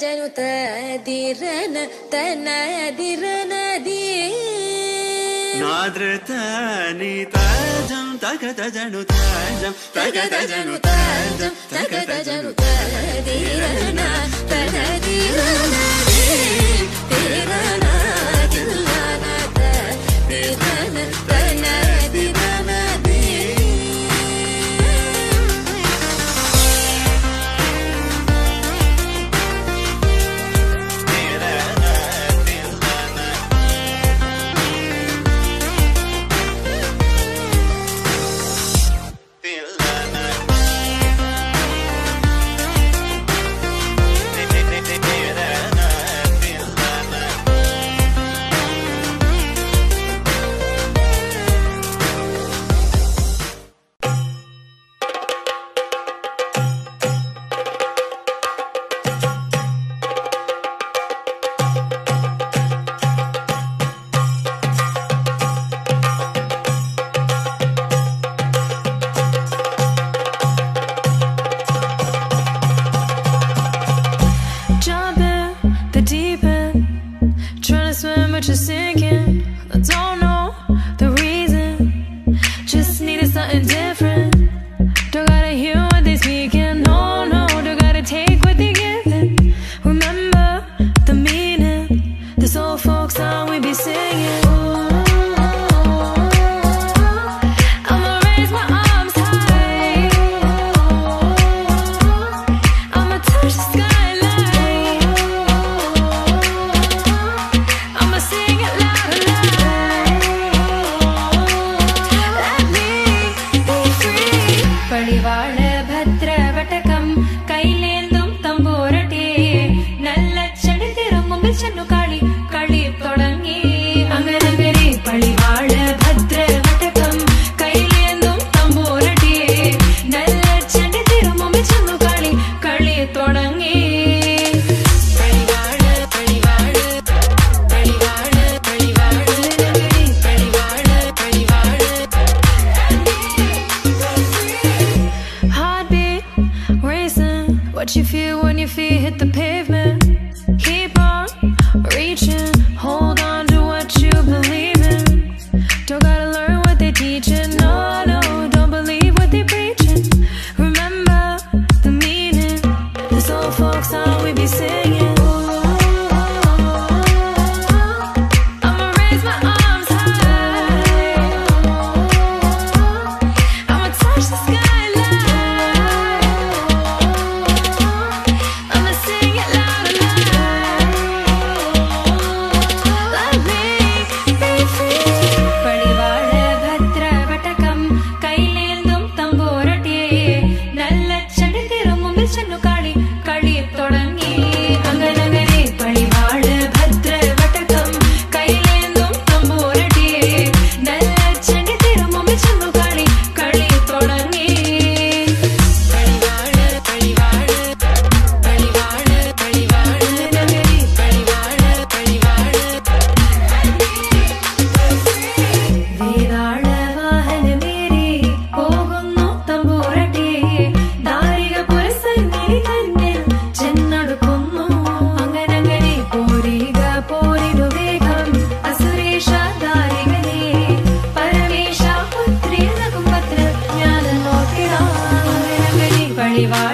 जनो त जिरन तनादिर नदी नाद्रनिता जम् जनोतां तादृ त जनतादिर ചെന്നു കളി കളി തുടങ്ങി. അങ്ങനങ്ങനെ പളിവാൾ ഭദ്ര വടകം കയ്യിലേന്തും തമ്പൂരടി നല്ല ചെണ്ടി തിരുമുമ്പിൽ ചെന്നു കളി കളി തുടങ്ങി. What you feel when your feet hit the pavement? arriva